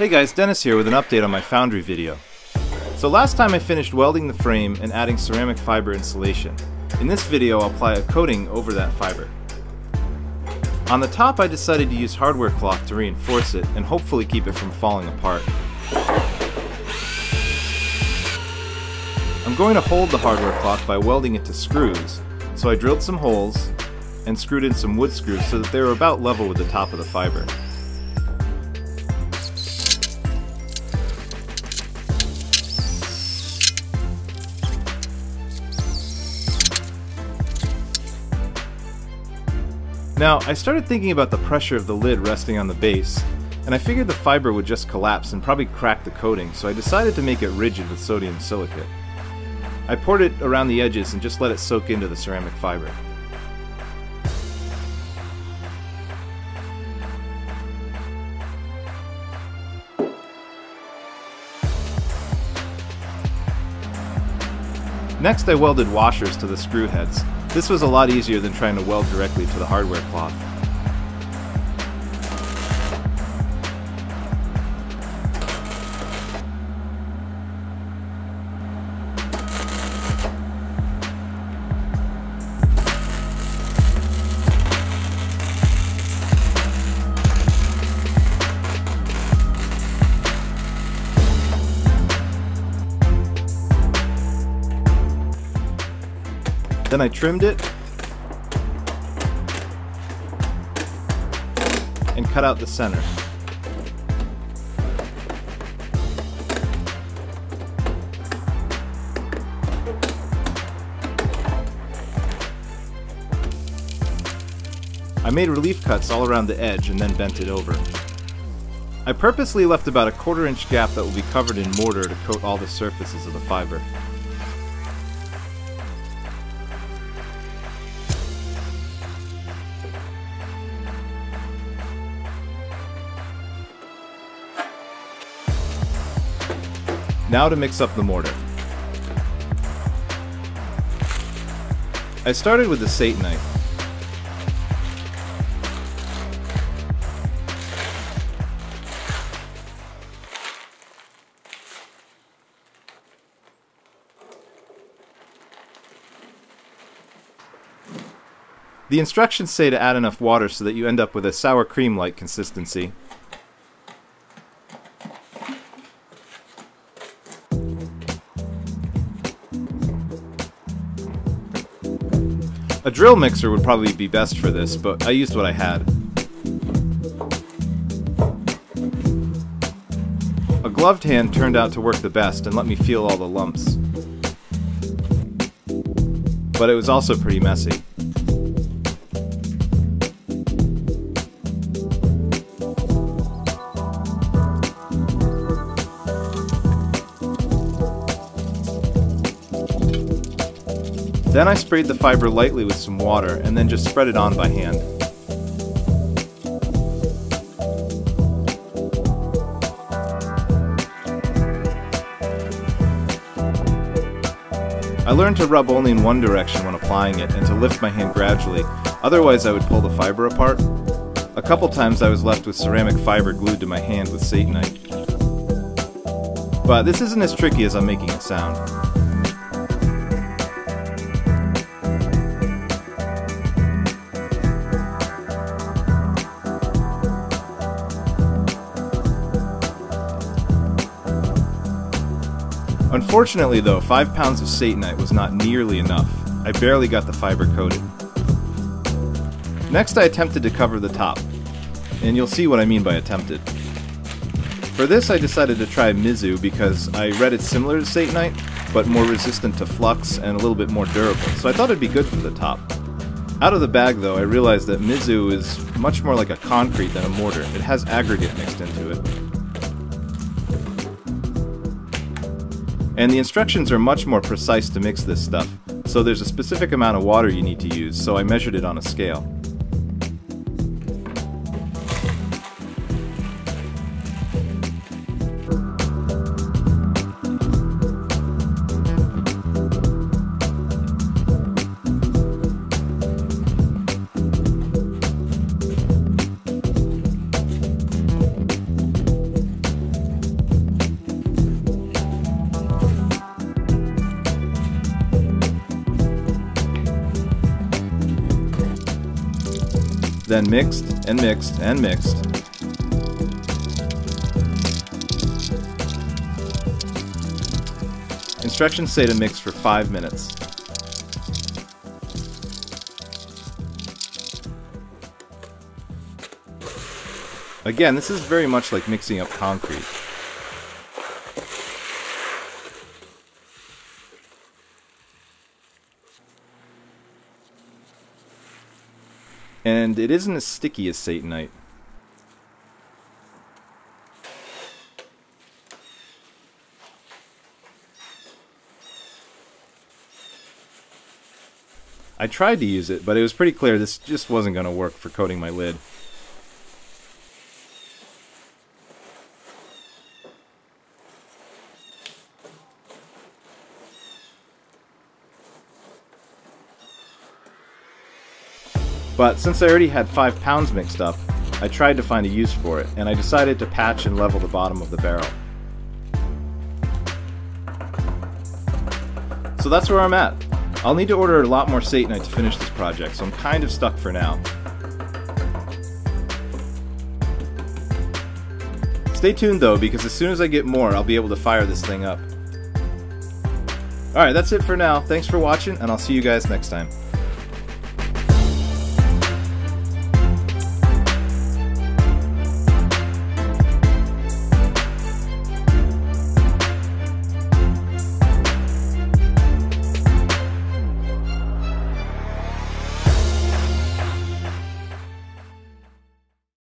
Hey guys, Dennis here with an update on my Foundry video. So last time I finished welding the frame and adding ceramic fiber insulation. In this video I'll apply a coating over that fiber. On the top I decided to use hardware cloth to reinforce it and hopefully keep it from falling apart. I'm going to hold the hardware cloth by welding it to screws, so I drilled some holes and screwed in some wood screws so that they were about level with the top of the fiber. Now, I started thinking about the pressure of the lid resting on the base, and I figured the fiber would just collapse and probably crack the coating, so I decided to make it rigid with sodium silicate. I poured it around the edges and just let it soak into the ceramic fiber. Next I welded washers to the screw heads. This was a lot easier than trying to weld directly to the hardware cloth. Then I trimmed it and cut out the center. I made relief cuts all around the edge and then bent it over. I purposely left about a quarter inch gap that will be covered in mortar to coat all the surfaces of the fiber. Now to mix up the mortar. I started with the Satanite. The instructions say to add enough water so that you end up with a sour cream-like consistency. A drill mixer would probably be best for this, but I used what I had. A gloved hand turned out to work the best and let me feel all the lumps. But it was also pretty messy. Then I sprayed the fiber lightly with some water and then just spread it on by hand. I learned to rub only in one direction when applying it and to lift my hand gradually, otherwise I would pull the fiber apart. A couple times I was left with ceramic fiber glued to my hand with Satanite. But this isn't as tricky as I'm making it sound. Unfortunately though, 5 pounds of Satanite was not nearly enough. I barely got the fiber coated. Next I attempted to cover the top, and you'll see what I mean by attempted. For this I decided to try Mizzou because I read it's similar to Satanite, but more resistant to flux and a little bit more durable, so I thought it'd be good for the top. Out of the bag though, I realized that Mizzou is much more like a concrete than a mortar. It has aggregate mixed into it. And the instructions are much more precise to mix this stuff, so there's a specific amount of water you need to use, so I measured it on a scale. Then mixed and mixed and mixed. Instructions say to mix for 5 minutes. Again, this is very much like mixing up concrete. And it isn't as sticky as Satanite. I tried to use it, but it was pretty clear this just wasn't going to work for coating my lid. But since I already had 5 pounds mixed up, I tried to find a use for it, and I decided to patch and level the bottom of the barrel. So that's where I'm at. I'll need to order a lot more Satanite to finish this project, so I'm kind of stuck for now. Stay tuned though, because as soon as I get more, I'll be able to fire this thing up. Alright, that's it for now. Thanks for watching, and I'll see you guys next time.